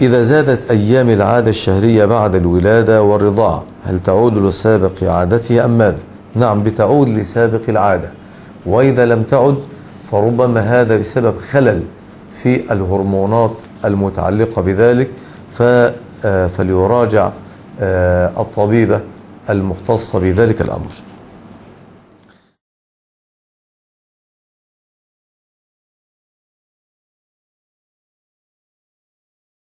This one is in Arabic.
إذا زادت أيام العادة الشهرية بعد الولادة والرضاعة هل تعود لسابق عادتها أم ماذا؟ نعم بتعود لسابق العادة وإذا لم تعد فربما هذا بسبب خلل في الهرمونات المتعلقة بذلك آه، فليراجع آه، الطبيبة المختصة بذلك الأمر